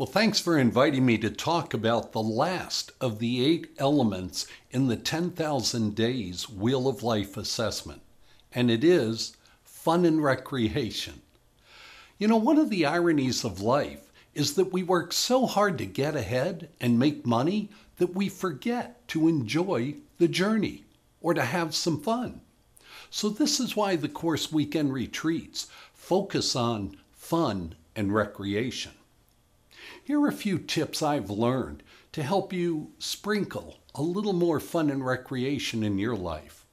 Well, thanks for inviting me to talk about the last of the eight elements in the 10,000 Days Wheel of Life assessment, and it is fun and recreation. You know, one of the ironies of life is that we work so hard to get ahead and make money that we forget to enjoy the journey or to have some fun. So, this is why the course weekend retreats focus on fun and recreation. Here are a few tips I've learned to help you sprinkle a little more fun and recreation in your life.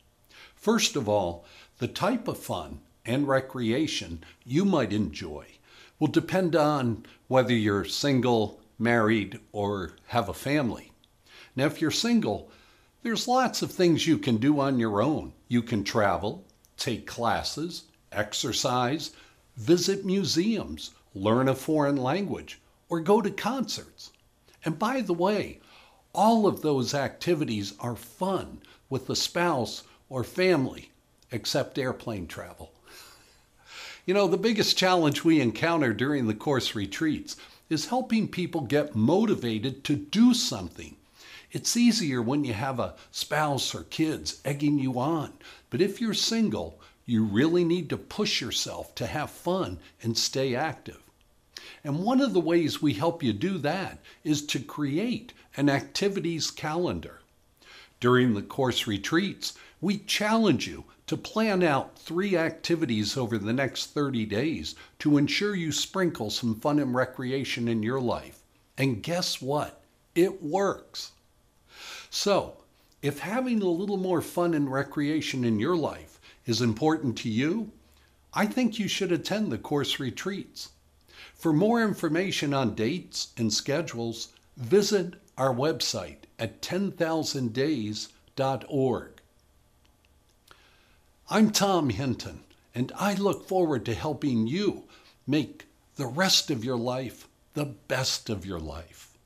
First of all, the type of fun and recreation you might enjoy will depend on whether you're single, married, or have a family. Now, if you're single, there's lots of things you can do on your own. You can travel, take classes, exercise, visit museums, learn a foreign language, or go to concerts. And by the way, all of those activities are fun with a spouse or family, except airplane travel. You know, the biggest challenge we encounter during the course retreats is helping people get motivated to do something. It's easier when you have a spouse or kids egging you on, but if you're single, you really need to push yourself to have fun and stay active. And one of the ways we help you do that is to create an activities calendar. During the course retreats, we challenge you to plan out three activities over the next 30 days to ensure you sprinkle some fun and recreation in your life. And guess what? It works. So, if having a little more fun and recreation in your life is important to you, I think you should attend the course retreats. For more information on dates and schedules, visit our website at 10,000days.org. I'm Tom Hinton, and I look forward to helping you make the rest of your life the best of your life.